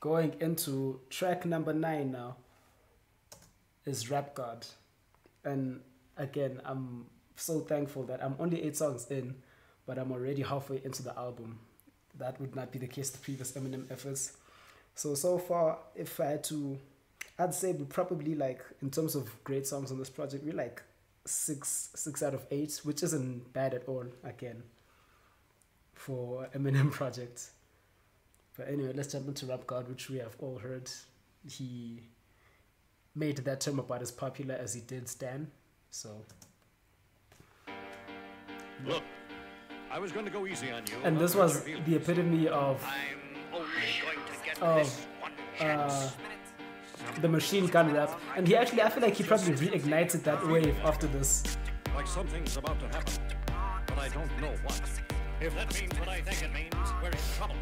going into track number nine now is Rap God. And again, I'm so thankful that I'm only eight songs in, but I'm already halfway into the album. That would not be the case to previous Eminem efforts. So, so far, if I had to, I'd say we probably like, in terms of great songs on this project, we're like six, six out of eight, which isn't bad at all, again, for Eminem project. But anyway, let's jump into Rap God, which we have all heard. He made that term about as popular as he did Stan. So. Look, I was going to go easy on you. And this was the epitome of I'm only going to get of, this one chance. uh, the machine gun rap. And he actually, I feel like he probably reignited that wave after this. like something's about to happen, but I don't know what. If that means what I think it means, we're in trouble.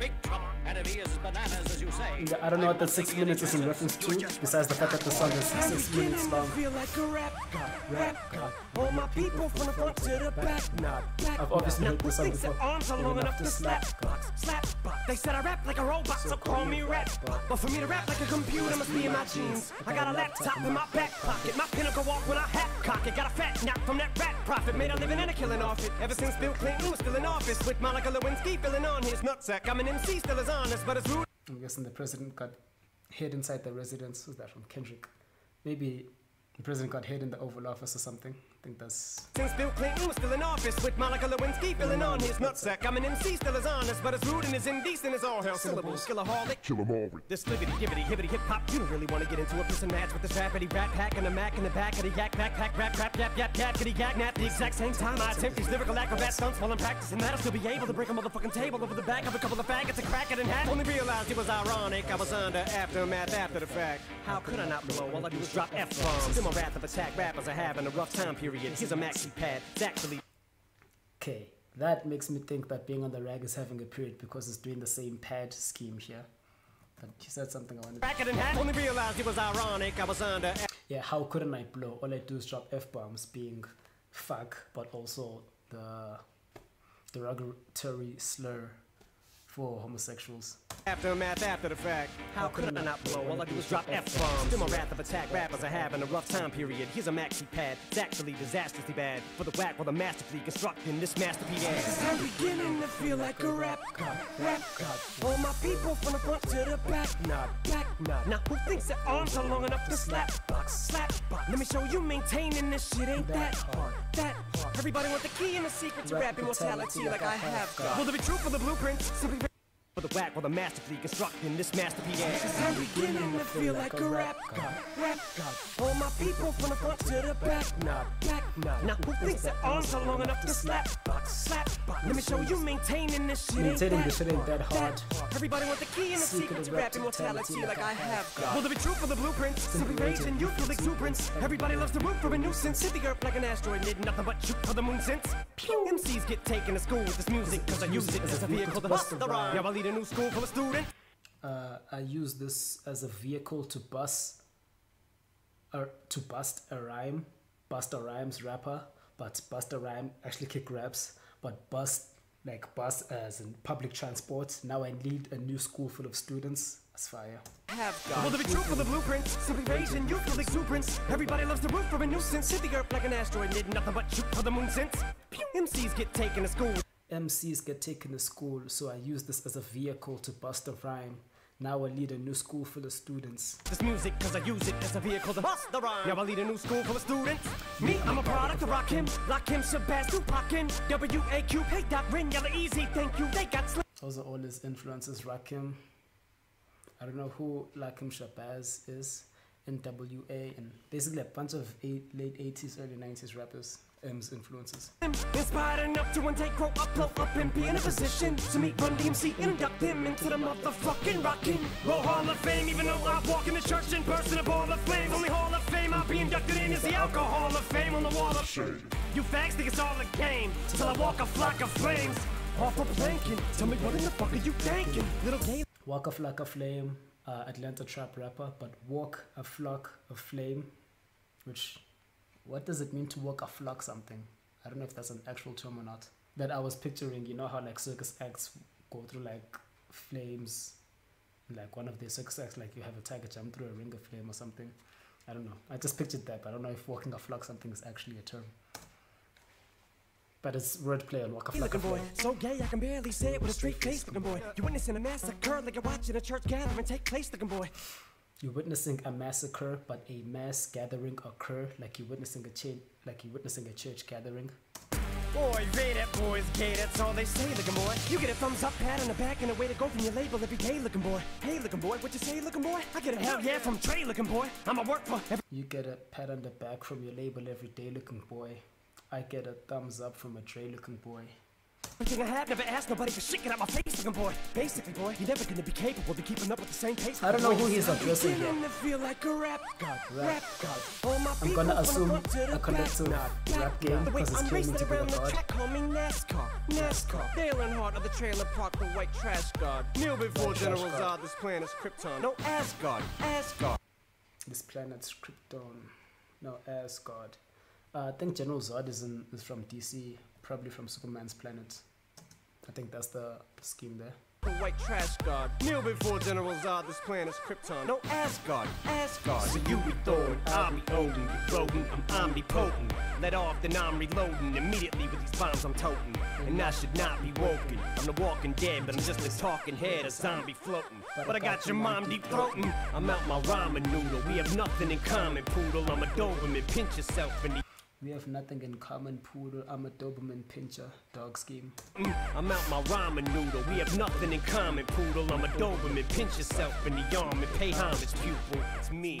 Big trouble. He is bananas, as you say. I don't know what the six minutes is in reference to, besides the fact that the song is six minutes long. feel like a rap god, rap god. All my people from the front to the back, back. I've obviously heard this song before. arms are long enough to slap box, slap box. They said I rap like a robot, so call me rap. But for me to rap like a computer must be in my jeans. I got a laptop in my back pocket, my pinnacle walk when I hat cock it. Got a fat knock from that rat profit, made a living and a killing off it. Ever since Bill Clinton was still in office, with Monica Lewinsky filling on his nutsack. I'm an MC, still as honest, but as rude. I'm guessing the president got hid inside the residence. Who's that from? Kendrick. Maybe the president got hid in the Oval Office or something. I think that's. Since Bill Clinton was still in office with Monica Lewinsky filling on his nutsack. I'm an MC, still as honest, but as rude and as indecent as all hell syllables. Killaholic. Kill 'em all with This flippity gibbity hibbity hip hop. You don't really want to get into a piss and match with this rapidy rat pack and a mac in the back of the yak backpack rap rap yap yap yap kitty yak nap. The exact same time I attempt these lyrical acrobat stunts while I'm practicing that, I'll still be able to break a motherfucking table over the back of a couple of faggots and crack it in half. Only realized it was ironic. I was under aftermath after the fact. How could I not blow? All I do is drop f bombs. In my wrath of attack, rappers are having a rough time period. Here's a maxi pad. It's actually Okay, that makes me think that being on the rag is having a period because it's doing the same pad scheme here. But he said something I wanted. it in half. Only realized it was ironic. I was under. Yeah, how couldn't I blow? All I do is drop f bombs, being fuck, but also the derogatory slur for homosexuals. Aftermath after the fact. How could I not blow? All I do is drop F-bombs. Still my wrath of attack rappers are having a rough time period. Here's a maxi pad. It's actually disastrously bad. For the whack while the masterfully constructing this masterpiece. I'm beginning to feel like a rap god, rap god. All my people from the front to the back, not back, not. Now who thinks their arms are long enough to slap box, slap box? Let me show you maintaining this shit ain't that hard, that hard. Everybody want the key and the secret to Rap rap immortality like I have got. Will there be truth for the blueprint? Simply for the whack while the masterfully constructing this masterpiece. I'm beginning to feel like a rap god, rap god. All my people from the front to the back, not back, not. Now who thinks their arms are long enough to slap box, slap box? Let me show you maintaining this shit Maintaining that this shit ain't that hard. Everybody want the key and the Secret secret to rap rap immortality immortality like I have got. got. Will there be truth for the blueprint? Simply rage and youthful exuberance. Everybody loves to root for a nuisance. Hit the earth like an asteroid, did nothing but shoot for the moon since. Pew! MCs get taken to school with this music, cause I use it as a vehicle to bust the rhyme. Yeah, I lead a new school full of students. Uh, I use this as a vehicle to bust, or to bust a rhyme, bust a rhymes rapper, but bust a rhyme actually kick raps, but bust like bus as in public transport. Now I lead a new school full of students. That's fire. have got. Will there be truth for the blueprint? Simply rage and youthful exuberance. Everybody loves to root for a nuisance. Hit the earth like an asteroid, did nothing but shoot for the moon since. Pew! MCs get taken to school. MCs get taken to school, so I use this as a vehicle to bust a rhyme. Now I lead a new school full of students. This music, cause I use it as a vehicle to bust the rhyme. Yeah, I lead a new school full of students. Me, I'm a product of rock him, lock him, Shabazz, Tupac in. W-A-Q, hey, Doc, Rin, yellow easy, thank you. They got slim. Those are all his influences. Rakim. I don't know who Lakim Shabazz is. NWA and basically a bunch of eight, late 80s, early 90s rappers. M's influences. Inspired enough to one take, grow up, blow up, and be in a position to meet Run DMC and induct him into the motherfucking rockin' Roll Hall of Fame. Even though I walk in the church and burst in a ball of flames, only Hall of Fame I'll be inducted in is the Alcohol of Fame on the wall of shame. You fags think it's all a game till I walk a flock of flames. Off a planking, tell me what in the fuck are you thinking? Little gay Walk a Flock of Flame, uh, Atlanta trap rapper, but Walk a Flock of Flame, which, what does it mean to walk a flock something? I don't know if that's an actual term or not. That I was picturing, you know how like circus acts go through like flames like one of the circus acts, like you have a tiger jump through a ring of flame or something. I don't know. I just pictured that, but I don't know if walking a flock something is actually a term. But it's wordplay on walk a flock boy, so gay I can barely say it with a straight face, looking boy. You're witnessing a massacre like you're watching a church gathering take place, looking boy. You're witnessing a massacre, but a mass gathering occur, like you're witnessing a chain, like you're witnessing a church gathering. Boy, Ray, that boy's gay, that's all they say, looking boy. You get a thumbs up, pat on the back, and a way to go from your label every day, looking boy. Hey, looking boy, what you say, looking boy? I get a hell yeah from Trey, looking boy. I'ma work for every You get a pat on the back from your label every day, looking boy. I get a thumbs up from a Dre looking boy. Everything I have, never asked nobody for shit, get out my face, looking boy. Basically, boy, you're never gonna be capable of keeping up with the same pace. I don't know boy. who he's addressing here. beginning to feel like a rap god, Rap. rap god. All my I'm gonna from the assume front to a the collective rap game because it's I'm claiming racing to be around the the god. call me NASCAR, NASCAR. Dale Earnhardt of the trailer park, the white trash god. Kneel before General. Zod, this planet's Krypton. No Asgard, Asgard. This planet's Krypton. No, Asgard. Uh, I think General Zod is, in, is from DC, probably from Superman's planet. I think that's the scheme there. The white trash god. Kneel before General Zod, this planet's Krypton. No Asgard, Asgard. So you be Thor, I'll be Odin, you rodent, I'm omnipotent. Let off, then I'm reloading. Immediately with these bombs I'm toting. And I should not be woken. I'm the walking dead, but I'm just a talking head, a zombie floating. But I got your mom deep throating. I'm out my ramen noodle. We have nothing in common, poodle. I'm a Doberman. Pinch yourself in the We have nothing in common, poodle. I'm a Doberman pincher, dog scheme. I'm out my ramen noodle. We have nothing in common, poodle. I'm a Doberman. Pinch yourself in the arm and pay homage, pupil. It's me.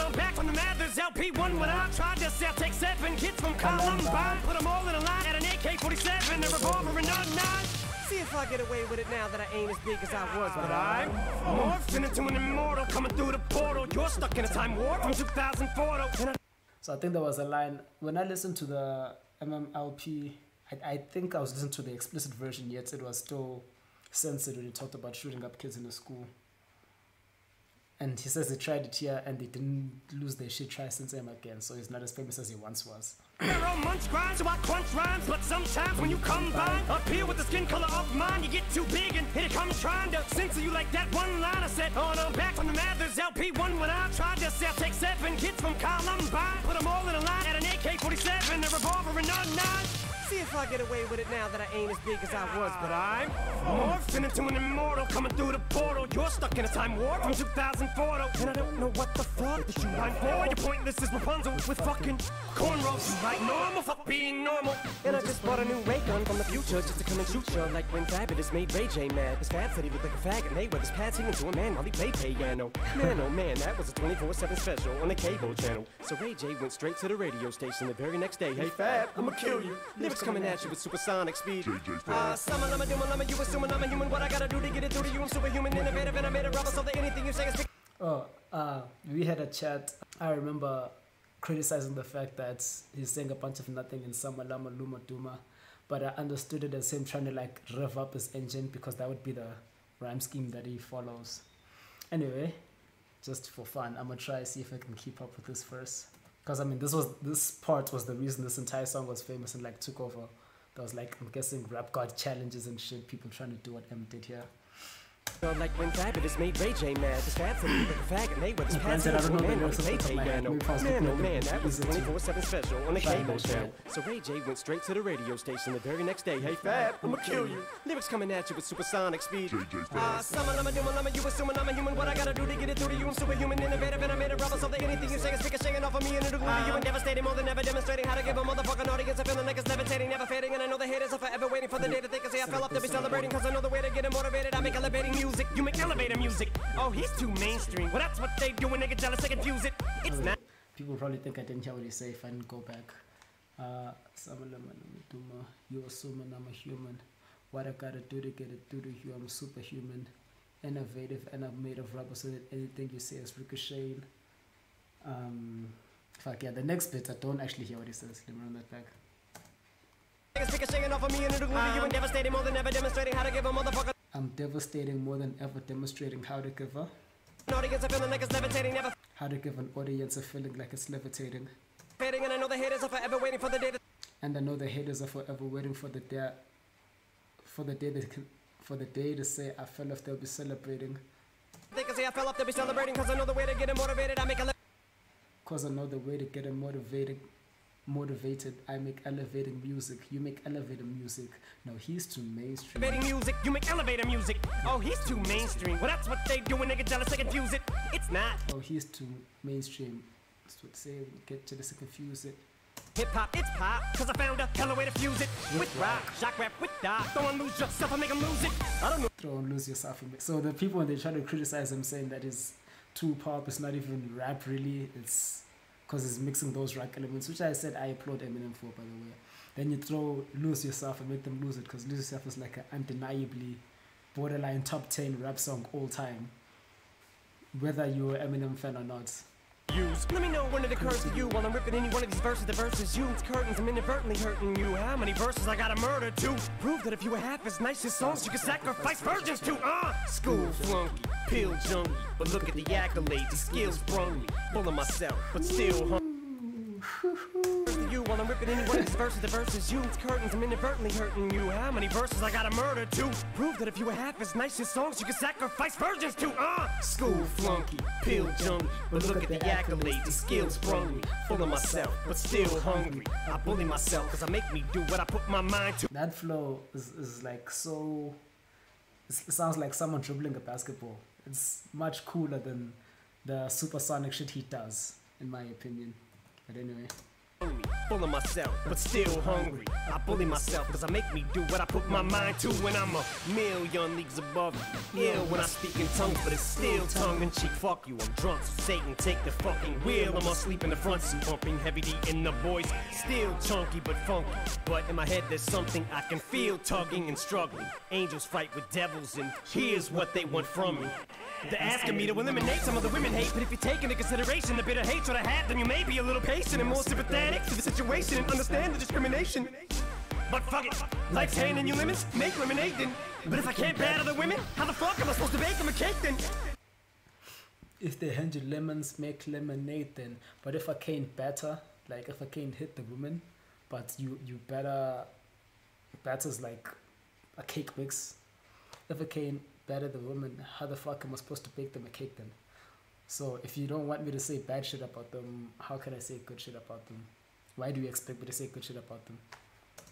back from the Mathers LP1 when I tried to sell, take seven kids from Columbine, put them all in a line at an AK-47, a revolver and a nine. See if I get away with it now that I ain't as big as I was, but I'm morphing into an immortal coming through the portal. You're stuck in a time warp from 2004 to- I So I think there was a line when I listened to the MMLP. I, I think I was listening to the explicit version. Yet it was still censored when he talked about shooting up kids in the school. And he says they tried it here and they didn't lose their shit. Try censor him again, so he's not as famous as he once was. Pharaoh munch grind, so I crunch rhymes. But sometimes when you combine up here with the skin color of mine, you get too big and it comes trying to censor you like that one line I said. Oh no, back from the Mathers LP1 when I tried to sell, take seven kids from Columbine, put them all in a line at an AK-47, a revolver and a nine. See if I get away with it now that I ain't as big as I was, but I'm morphing into an immortal coming through the portal. You're stuck in a time warp from 2004 and I don't know what the fuck that you line for. You're pointless as Rapunzel with fucking cornrows. You like normal, fuck being normal. And I just bought a new ray gun from the future just to come and shoot you like when Fabulous made Ray J mad. His Fab said he looked like a faggot. Hey, with his pad singing to a man while he played piano. Man, oh man, that was a 24/7 special on the cable channel. So Ray J went straight to the radio station the very next day. Hey Fab, I'ma kill you. Coming at you with supersonic speed. Uh, summer, lama, duma, lama, you assuming I'm a human. What I gotta do to get it through to you? I'm superhuman, innovative, and I made a rubber so that anything you say is. Oh, uh, we had a chat. I remember criticizing the fact that he's saying a bunch of nothing in Sama Lama Luma Duma, but I understood it as him trying to like rev up his engine because that would be the rhyme scheme that he follows. Anyway, just for fun, I'm gonna try to see if I can keep up with this verse. Because I mean, this was this part was the reason this entire song was famous and like took over. There was like I'm guessing rap god challenges and shit. People trying to do what M did here. Like when Fabulous made Ray J mad. His Fab said he looked like a faggot. Hey, with his pad Granted, I singing don't to a know the man while lyrics he off the played top of my head. piano. Maybe if I was Man, looking oh man, that was a 24/7 special on the cable that channel. So Ray J went straight to the radio station the very next day. Hey Fab, I'ma kill you. Lyrics coming at you with supersonic speed. Uh, summer, lama, duma, lama, you assuming I'm a human. What I gotta do to get it through to you? I'm superhuman, innovative, and I made a rubber so that anything you say is ricocheting off of me and it'll glue to you and devastating more than ever demonstrating how to give a motherfucking audience a feeling like it's levitating, never fading. And I know the haters are forever waiting for the day that they can say I fell off to be celebrating. Cause I know the way to get them motivated. I make elevating music. You make elevator music. Oh, he's too mainstream. Well, that's what they do when they get jealous. They confuse it. It's not. People probably think I didn't hear what he say if I didn't go back. Uh, you assuming I'm a human. What I gotta do to get it through to you, I'm superhuman. innovative and I'm made of rubber so that anything you say is ricocheting. Um, fuck yeah, the next bit I don't actually hear what he says. Let me run that back. I'm devastating more than ever demonstrating how to give a motherfucker I'm devastating more than ever, demonstrating how to give a an audience a feeling like it's levitating, never how to give an audience a feeling like it's levitating. and I know the haters are forever waiting for the day And I know the haters are forever waiting for the day, for the day they can, for the day to say I fell off. They'll be celebrating, they can say I fell off, they'll be celebrating, cause I know the way to get it motivated. I make a cause I know the way to get them motivated. Motivated, I make elevating music. You make elevator music. No, he's too mainstream. elevating music, you make elevator music. Oh, he's too mainstream. Well, that's what they do when they get jealous, they confuse it. It's not Oh, he's too mainstream. That's what say. Get to this and confuse it. hip hop, it's pop, cause I found a hella way to fuse it. With rock, shock rap, with dot. Don't lose yourself, I make 'em lose it. I don't know. Throw and lose yourself. in it. So the people when they try to criticize him, saying that his too pop, it's not even rap really. It's because he's mixing those rock elements, which I said I applaud Eminem for, by the way. Then you throw lose yourself and make them lose it, because lose yourself is like an undeniably borderline top ten rap song all time, whether you're an Eminem fan or not. use. Let me know when it occurs to you while I'm ripping any one of these verses. The verses you, it's curtains. I'm inadvertently hurting you. How many verses I gotta murder to prove that if you were half as nice as songs, you could sacrifice virgins to? Uh, school flunky, pill junkie. But look at the accolades, the skills brung me. Full of myself, but still hungry. You while I'm ripping any one of these verses. The verses you, it's curtains. I'm inadvertently hurting you. How many verses I gotta murder to prove that if you were half as nice as songs, you could sacrifice virgins to? Uh, school flunky, pill junkie. But look at the accolades, the skills brung me. Full of myself, but still hungry. I bully myself cause I make me do what I put my mind to. That flow is, is like so. It sounds like someone dribbling a basketball. It's much cooler than the supersonic shit he does, in my opinion. But anyway, Full of myself, but still hungry. I bully myself cause I make me do what I put my mind to when I'm a million leagues above you. Ill when I speak in tongues, but it's still tongue in cheek. Fuck you, I'm drunk, so Satan take the fucking wheel. I'm asleep in the front seat, bumping heavy D in the voice. Still chunky but funky. But in my head there's something I can feel tugging and struggling. Angels fight with devils, and here's what they want from me. They're asking me to eliminate some of the women hate, but if you take into consideration the bitter hatred I have, then you may be a little patient and more sympathetic to the situation and understand the discrimination. But fuck it, life's handing you lemons, make lemonade then. But if I can't battle the women, how the fuck am I supposed to bake them a cake then? if they hand you lemons, make lemonade then. But if I can't batter, like if I can't hit the woman, but you you better batters like a cake mix. If I can't batter the woman, how the fuck am I supposed to bake them a cake then? So if you don't want me to say bad shit about them, how can I say good shit about them? Why do you expect me to say good shit about them?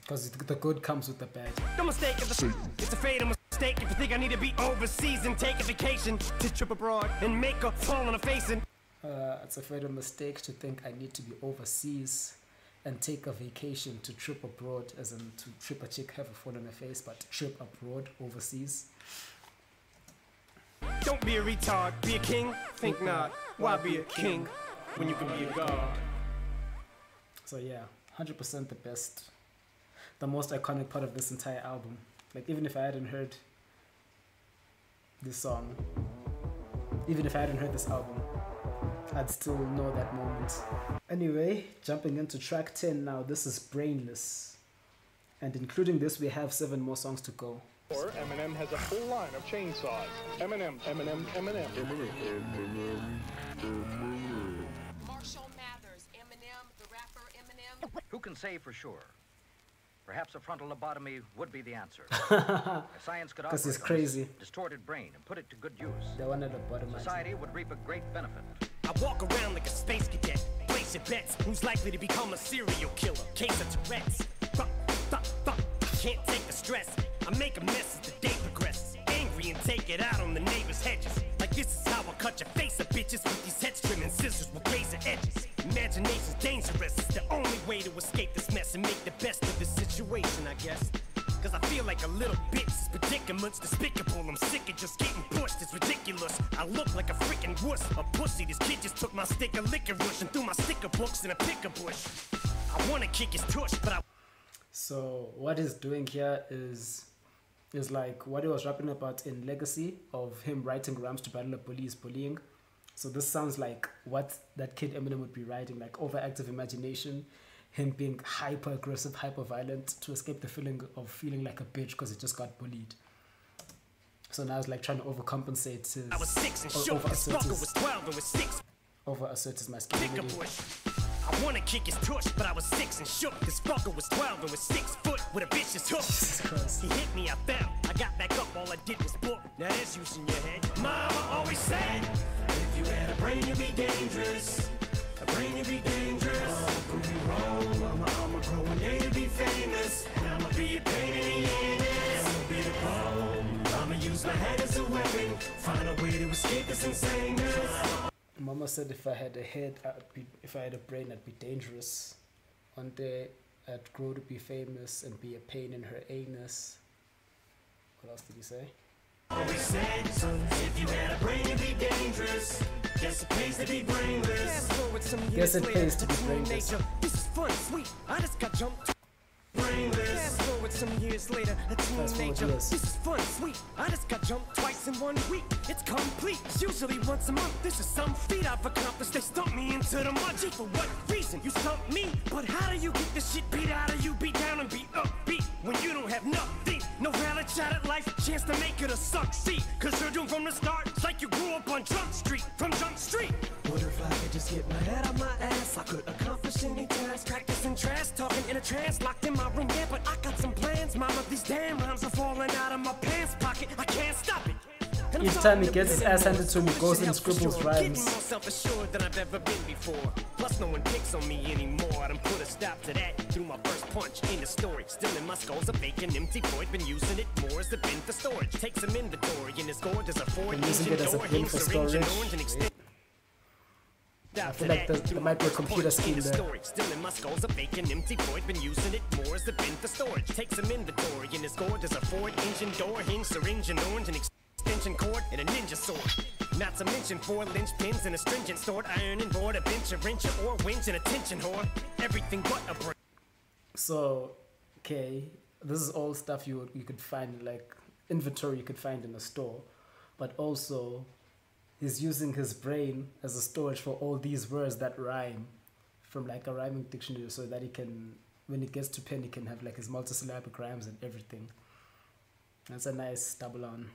Because the good comes with the bad. No mistake of the It's a fatal mistake if you think I need to be overseas and take a vacation to trip abroad and make a fall on a face and Uh, it's a fatal mistake to think I need to be overseas and take a vacation to trip abroad, as in to trip a chick, have a fall on her face, but trip abroad, overseas. don't be a retard, be a king. Think not. Why be a king when you can be a god? So yeah, 100% the best, the most iconic part of this entire album. Like even if I hadn't heard this song, even if I hadn't heard this album, I'd still know that moment. Anyway, jumping into track 10 now, this is Brainless. And including this, we have seven more songs to go. Or Eminem has a full line of chainsaws. Eminem, Eminem, Eminem. Marshall Who can say for sure? Perhaps a frontal lobotomy would be the answer. if science could 'Cause operate he's on crazy. distorted brain and put it to good use, The one at bottom. Society would reap a great benefit. I walk around like a space cadet, place your bets. Who's likely to become a serial killer? Case of Tourette's. Fuck, fuck, fuck. Can't take the stress. I make a mess as the day progresses. Angry and take it out on the neighbor's hedges. Like this is how I cut your face up, bitches, with these head trimming scissors with razor edges. Imagination's dangerous. It's the only way to escape this mess and make the best of the situation, I guess. Cause I feel like a little bitch. Predicament's despicable. I'm sick of just getting pushed. It's ridiculous. I look like a freaking wuss. A pussy. This kid just took my stick of licorice and threw my sticker books in a picker bush. I wanna kick his tush, but I So what he's doing here is is like what he was rapping about in Legacy of him writing rhymes to battle the police bullying. So this sounds like what that kid Eminem would be writing, like overactive imagination, him being hyper aggressive, hyper violent to escape the feeling of feeling like a bitch because he just got bullied. So now he's like trying to overcompensate his I was six and short. over his, was 12 and was six. over assert his masculinity. I wanna kick his tush, but I was six and shook. His fucker was 12 and was six foot with a vicious hook. He hit me, I fell. I got back up, all I did was book. Now that's use in your head. Mama always said, if you had a brain, you'd be dangerous. A brain, you'd be dangerous. You wrong. I'ma grow one day to be famous. And I'ma be a pain in the anus. I'ma be the. I'ma use my head as a weapon. Find a way to escape this insaneness. Mama said if I had a head, I'd be, if I had a brain, I'd be dangerous. One day, I'd grow to be famous and be a pain in her anus. What else did he say? Always said, son, if you had a brain, you'd be dangerous. Guess it pays to be brainless. Fast forward some years Guess it pays to be brainless. This is fun, sweet. I just got jumped. Brainless. Fast forward some years later, a teenager. This is fun, sweet. I just got jumped twice in one week. It's complete. Usually once a month. This is some feat I've accomplished. They stump me into the mud. Gee, for what reason? You stump me. But how do you get the shit beat out of you? Beat down and be upbeat when you don't have nothing. No valid shot at life. Chance to make it or succeed. Cause you're doomed from the start. Like you grew up on Jump Street. From Jump Street. What if I could just get my head out my ass? I could accomplish any task. Practicing trash, talking in a trance, locked in my room. Yeah, but I got some plans, mama. These damn rhymes are falling out of my pants pocket. I can't stop it. I'm Each time he gets his ass handed to him, he goes and scribbles rhymes. self-assured than I've ever been before. Plus, no one picks on me anymore. I done put a stop to that through my first punch in the story. Still in my skull's a vacant, empty void. Been using it more as a bin for storage. Take some inventory in his gourd. A Ford Been using engine it as a door, bin for syringe, and storage. orange, and extend- I feel like there- there might be a computer scheme there. Still in my skull's a vacant, empty void. Been using it more as a bin for storage. Take some inventory in his gourd. A Ford engine door, hinge, syringe, and orange, and extension cord, and a ninja sword. Not to mention four linchpins and a stringent stored iron and board, a bench, a wrench, or winch, and a tension whore. Everything but a brain. So, okay, this is all stuff you would, you could find like inventory you could find in a store, but also he's using his brain as a storage for all these words that rhyme from like a rhyming dictionary, so that he can when he gets to pen he can have like his multisyllabic rhymes and everything. That's a nice double on.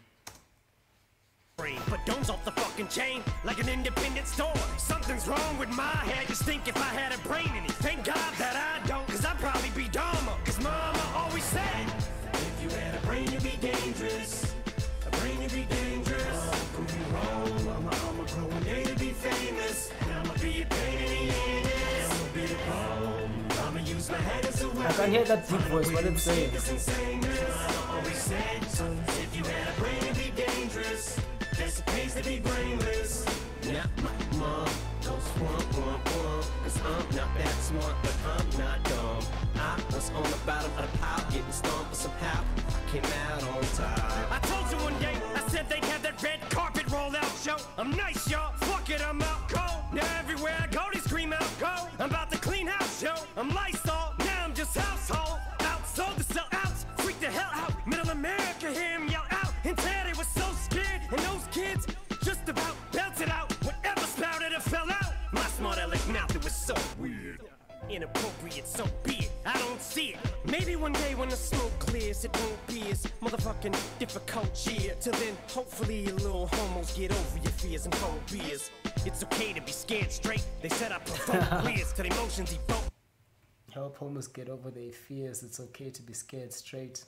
But domes off the fucking chain like an independent store. Something's wrong with my head. Just think if I had a brain in it. Thank God that I don't, cause I'd probably be dumber. Cause mama always said, if you had a brain, you'd be dangerous. A brain, you'd be dangerous. Prove you wrong. Mama, I'ma grow day to be famous. And I'ma be a pain in the anus. I'ma be the bomb. I'ma use my head as a weapon. I can hear that deep voice. What it's saying. Always said, if you had a brain, it'd be dangerous. Guess it pays to be brainless. Now my mom goes womp womp womp. Cause I'm not that smart, but I'm not dumb. I was on the bottom of the pile, getting stomped, but somehow I came out on top. I told you one day, I said they'd have that red carpet roll out show. I'm nice, y'all. Help get over their fears. It's okay to be scared straight.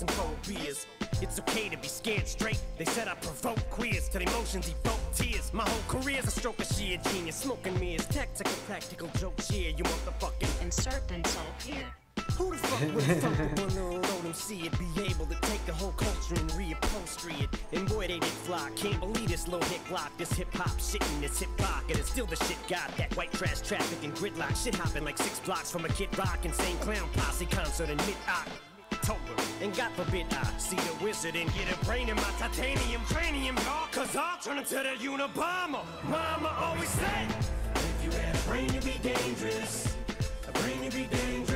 and phobias. It's okay to be scared straight. They said I provoke queers till emotions evoke tears. My whole career's a stroke of sheer genius. Smoking me is tactical, practical jokes. Yeah, you motherfucking. Insert insult here. Who the fuck would have fuck with one road MC it? Be able to take the whole culture and reupholstery it. And boy, they did fly. Can't believe this little hit block. This hip hop shit in this hip pocket. And still the shit got that white trash traffic and gridlock. Shit hopping like six blocks from a Kid Rock and insane clown posse concert in mid October. And God forbid I see the wizard and get a brain in my titanium cranium, y'all. Cause I'll turn into the Unabomber. Mama always said, if you had a brain, you'd be dangerous. A brain, you'd be dangerous.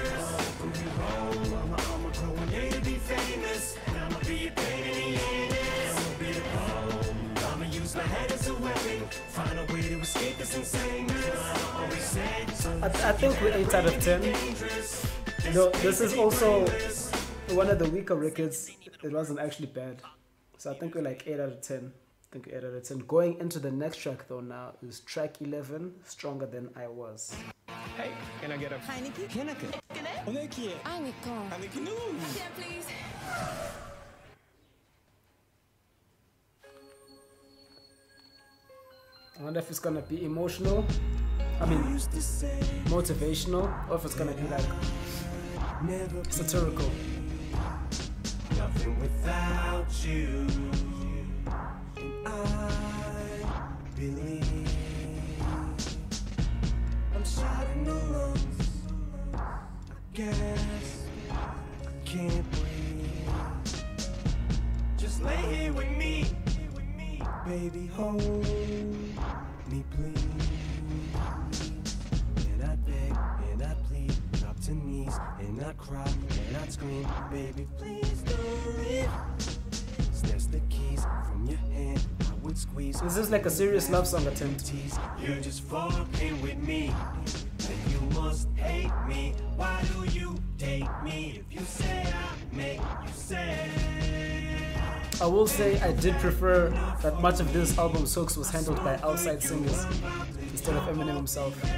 Be. I'ma a pain in the ass. So be the bomb. I'ma use my head as a weapon. Find a way to escape this insane I always said. I, I think we're 8 out of 10. No, this is also one of the weaker records. It wasn't actually bad. So I think we're like 8 out of 10. I think 8 out of 10. Going into the next track though now is track 11, Stronger Than I Was. Hey, can I get a Heineken. Heineken? Heineken. Yeah, please. I wonder if it's gonna be emotional. I mean, motivational, or if it's gonna be like satirical. Nothing without you. I the. I guess I can't breathe. Just lay here with me. Baby, hold me, please. And I'd beg and I'd plead, drop to knees and I'd cry and I'd scream, baby, please don't leave. Snatch the keys from your hand, I would squeeze. This is like a serious love song attempt. You're just fucking with me, and you must hate me. Why do you date me if you say I make you say? I will say I did prefer that much of this album's hooks was handled by outside singers instead of Eminem himself. But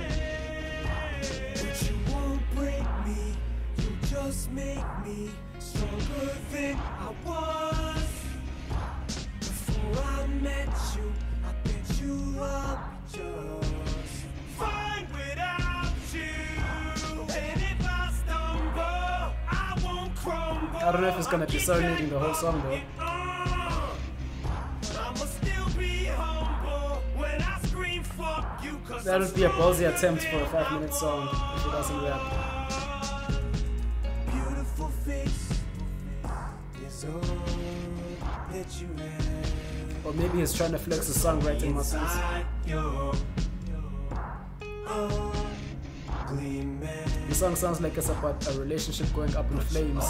you won't break me, you just make me stronger than I was. Before I met you, I bet you I'll just fine without you. And if I stumble, I won't crumble. I don't know if it's gonna be serenading the whole song though. That would be a ballsy attempt for a five minute song if it doesn't rap. Beautiful face is all that you have. Or maybe he's trying to flex his songwriting muscles. Inside your ugly. The song sounds like it's about a relationship going up in flames.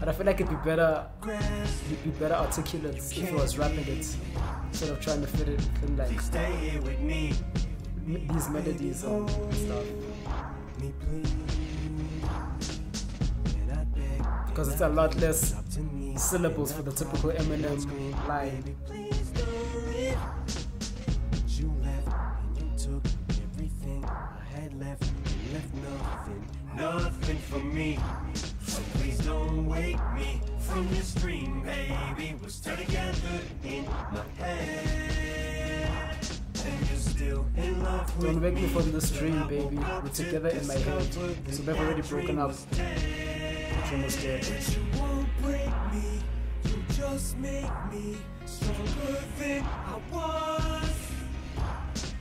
But I feel like it'd be better it'd be better articulate if he was rapping it instead of trying to fit it in like Stay here with me, these melodies and stuff. me please. And I beg, Because it's a lot less drop to knees. syllables for the typical Eminem line. Please don't leave. But you left and you took everything I had left and left nothing, nothing for me. So please don't wake me from this dream, baby. We're still together in my head. And you're still in love with Don't wake me from this dream, baby. We're together in my head. So they've already broken up. One was dead. But you won't break me. You just make me stronger than I was.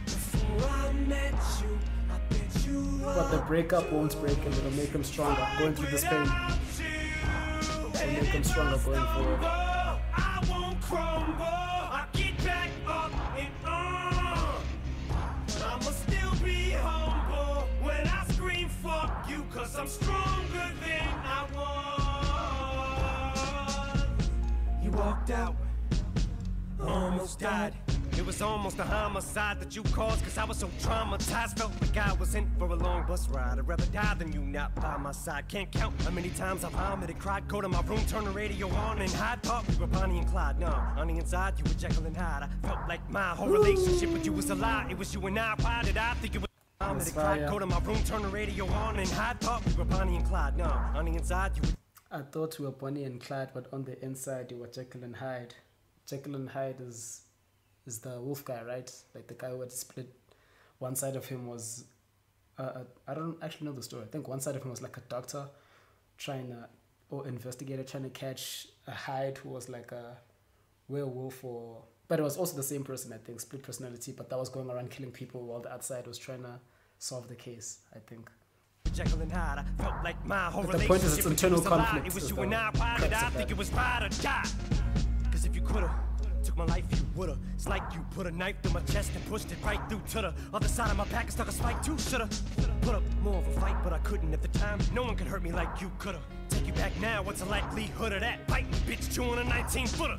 Before I met you, I bet you But the breakup won't break him, it'll make him stronger. Going through this pain stronger going forward. I won't crumble. I get back up and on. I'ma still be humble when I scream fuck you, cause I'm stronger than I was. You walked out, almost died. It was almost a homicide that you caused Cause I was so traumatized. Felt like I was in for a long bus ride. I'd rather die than you not by my side. Can't count how many times I vomited, cried. Go to my room, turn the radio on and hide. Thought we were Bonnie and Clyde, no On the inside you were Jekyll and Hyde. I felt like my whole relationship with you was a lie. It was you and I, why did I think it was cried. fire. Go to my room, turn the radio on and hide. Thought we were Bonnie and Clyde, no On the inside you were I thought we were Bonnie and Clyde, but on the inside you were Jekyll and Hyde. Jekyll and Hyde is is the wolf guy, right? Like the guy who had split. One side of him was, uh, uh, I don't actually know the story. I think one side of him was like a doctor, trying to or investigator trying to catch a Hyde who was like a werewolf or. But it was also the same person, I think, split personality. But that was going around killing people while the outside was trying to solve the case. I think. Jekyll and Hyde. I felt like my whole But the point is it's relationship with you internal was a lie. conflict It was you and I. Why did I think it was ride or die? Cause if you could've took my life, you woulda. It's like you put a knife through my chest and pushed it right through to the other side of my back and stuck a spike too. Shoulda put up more of a fight, but I couldn't at the time. No one could hurt me like you coulda. Take you back now, what's the likelihood of that? Biting bitch, chewing a 19 footer.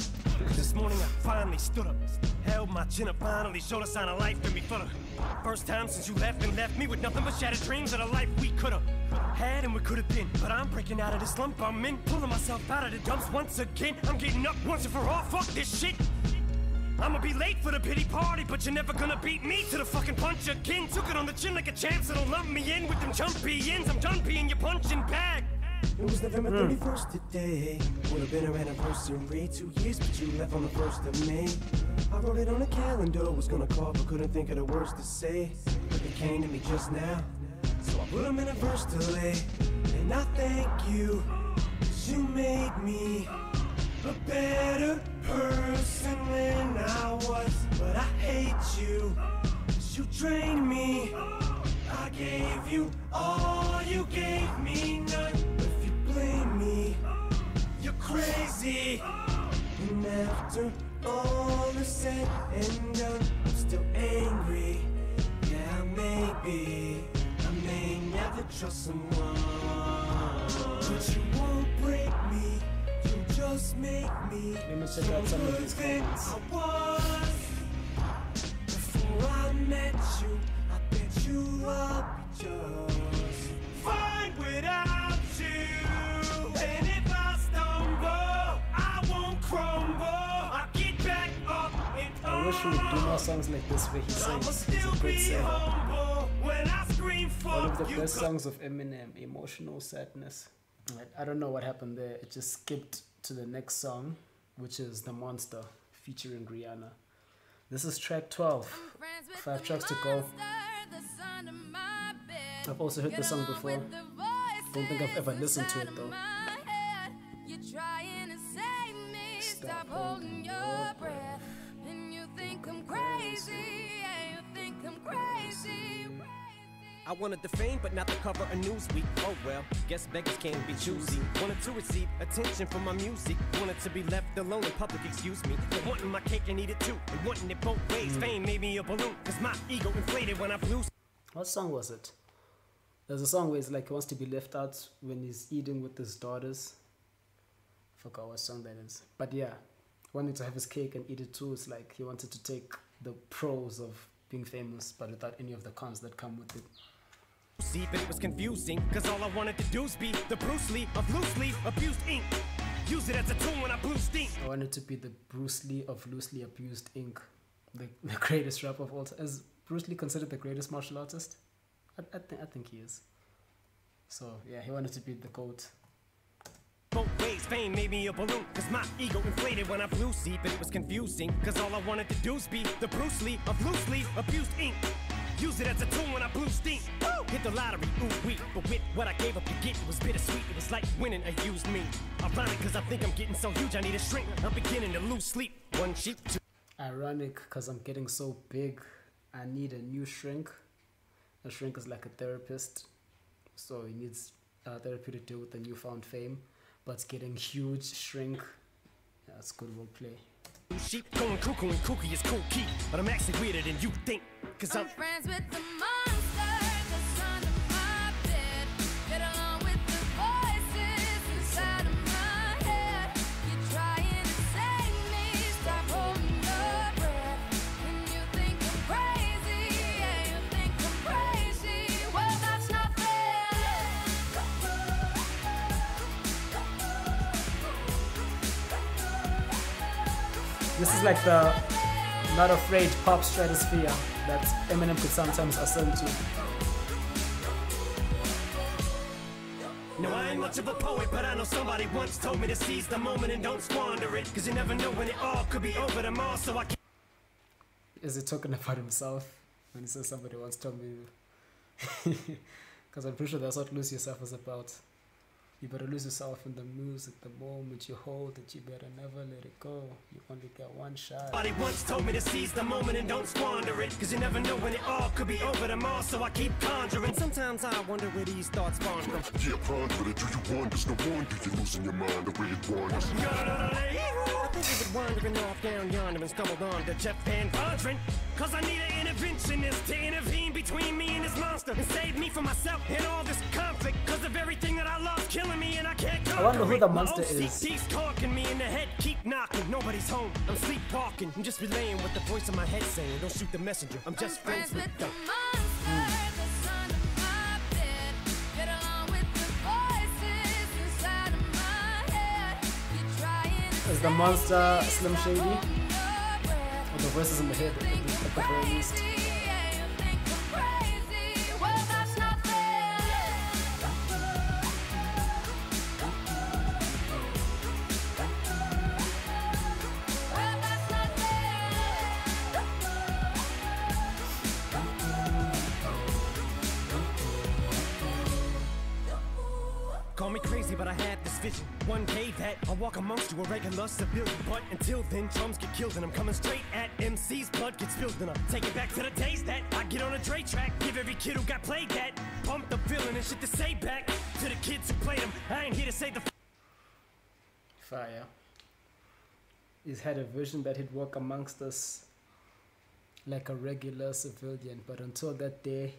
This morning I finally stood up, held my chin up, finally showed a sign of life in me for the first time since you left and left me with nothing but shattered dreams of the life we coulda had and we could have been. But I'm breaking out of this slump I'm in, pulling myself out of the dumps once again. I'm getting up once and for all. Fuck this shit. I'ma be late for the pity party, but you're never gonna beat me to the fucking punch again. Took it on the chin like a chance, it'll lump me in with them champions. I'm done being your punching bag. It was November hmm. 31st today. Would have been our anniversary. Two years, but you left on the 1st of May. I wrote it on the calendar. Was gonna call, but couldn't think of the words to say. But they came to me just now. So I put them in a verse delay. And I thank you. Cause you made me a better person than I was. But I hate you. Cause you drained me. I gave you all, you gave me none. If you blame me, you're crazy. And after all is said and done, I'm still angry. Yeah, maybe never trust someone. But you won't break me, you just make me Let me check out some of these comments. I was. Before I met you, I bet you I'll be just fine without you. And if I stumble, I won't crumble. I get back up and I wish we would do more songs like this where he sings. Still a singer. humble when I scream One of the you. best songs of Eminem, Emotional Sadness. I- I don't know what happened there. It just skipped to the next song, which is The Monster featuring Rihanna. This is track 12. Five tracks to go. I've also heard the song before. Don't think I've ever listened to it though. Stop holding your breath. And you think I'm crazy. Yeah, you think I'm crazy. I wanted the fame, but not the cover of Newsweek. Oh well, guess beggars can't be choosy. Wanted to receive attention from my music. Wanted to be left alone in public, excuse me. But wanting my cake and eat it too. And wanting it both ways. Mm. Fame made me a balloon. Cause my ego inflated when I blew. What song was it? There's a song where it's like he wants to be left out when he's eating with his daughters. I Forgot what song that is. But yeah, wanting to have his cake and eat it too. It's like he wanted to take the pros of being famous, but without any of the cons that come with it. See, but it was confusing. Cause all I wanted to do was be the Bruce Lee of loosely abused ink. Use it as a tool when I blew steam. I wanted to be the Bruce Lee of loosely abused ink, the, the greatest rapper of all time. Is Bruce Lee considered the greatest martial artist? I, I, think, I think he is. So yeah, he wanted to be the GOAT. Both ways, fame made me a balloon. Cause my ego inflated when I blew see, but it was confusing. Cause all I wanted to do was be the Bruce Lee of loosely abused ink. Use it as a tool when I blew steam. Woo! Hit the lottery, ooh wee. But with what I gave up to get, it was bittersweet. It was like winning a used me. Ironic, cause I think I'm getting so huge, I need a shrink. I'm beginning to lose sleep. One sheep, two. Ironic because I'm getting so big, I need a new shrink. A shrink is like a therapist, so he needs uh, therapy to deal with the newfound fame. But it's getting huge shrink. that's Yeah, good wordplay. sheep going cuckoo and kooky is cool key. But I'm actually weirder than you think. Cause I'm I'm friends with the monster that's under my bed. Get along with the voices inside of my head. You're trying to save me. Stop holding your breath. And you think I'm crazy. Yeah, you think I'm crazy. Well, that's not This is like the not afraid pop stratosphere that Eminem could sometimes ascend to. No, I ain't much of a poet, but I know somebody once told me to seize the moment and don't squander it. Cause you never know when it all could be over tomorrow, so I can't. Is he talking about himself when he says somebody once told me? Because I'm pretty sure that's what Lose Yourself was about. You better lose yourself in the music. The moment you hold it, you better never let it go. You only get one shot. Somebody once told me to seize the moment and don't squander it. Cause you never know when it all could be over tomorrow, so I keep conjuring. Sometimes I wonder where these thoughts spawn from. Yeah, ponder it. Do you wonder? No wonder you're losing your mind the way it wanders. I think he was wandering off down yonder and stumbled on to Jeff Van Vondren. Cause I need an interventionist to intervene between me and this monster and save me from myself and all this I can't I wonder who the monster is. keeps talking me in the head, keep knocking. Nobody's home. I'm sleepwalking. I'm just relaying what the voice in my head saying. Don't shoot the messenger. I'm just friends with the. Is the monster Slim Shady? Or the voices in the head at the very least? Vision. One day that I'll walk amongst you, a regular civilian. But until then, drums get killed, and I'm coming straight at MC's blood gets spilled. And I take it back to the days that I get on a Dre track. Give every kid who got played that. Pump the feeling and shit to say back to the kids who played them. I ain't here to say the Fire. He's had a vision that he'd walk amongst us like a regular civilian, but until that day,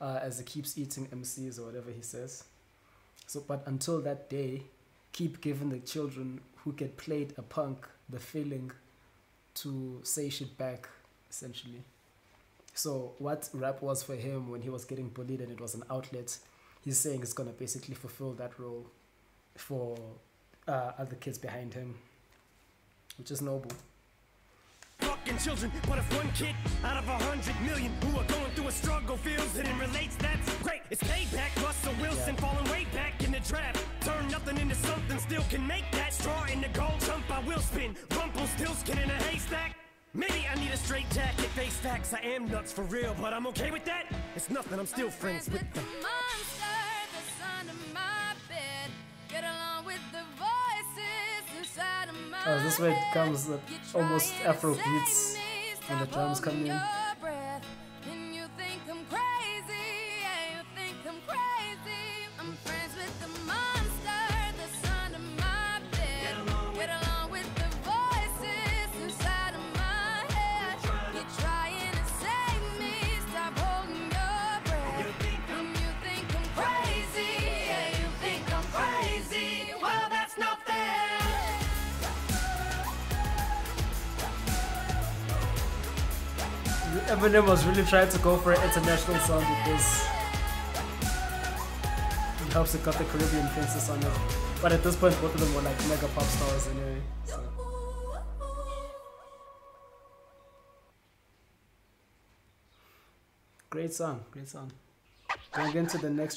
uh, as he keeps eating MCs or whatever he says. So, but until that day, keep giving the children who get played a punk the feeling to say shit back, essentially. So, what rap was for him when he was getting bullied and it was an outlet, he's saying it's gonna basically fulfill that role for uh, other kids behind him, which is noble. Fucking children. But if one kid out of a hundred million who are going through a struggle feels it and relates, that's great. It's payback. Russell Wilson Yeah. falling way back in the draft. Turn nothing into something, still can make that straw in the gold jump. I will spin. Rumple still skin in a haystack. Maybe I need a straight jacket, face facts. I am nuts for real, but I'm okay with that. It's nothing, I'm still friends with them. Is this where it comes uh, almost Afro beats when the drums come in? Really trying to go for an international song because. It helps it got the Caribbean princess on it. But at this point, both of them were like mega pop stars anyway. So. Great song, great song. Going into the next